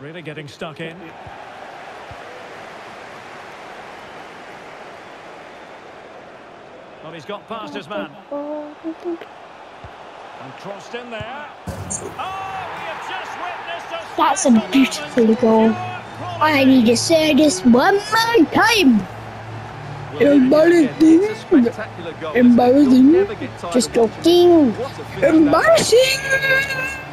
Really getting stuck in. Well, he's got past his man. And crossed in there. Oh, That's a beautiful goal. I need to say this one more time. Embarrassing. Embarrassing. Just joking. Embarrassing.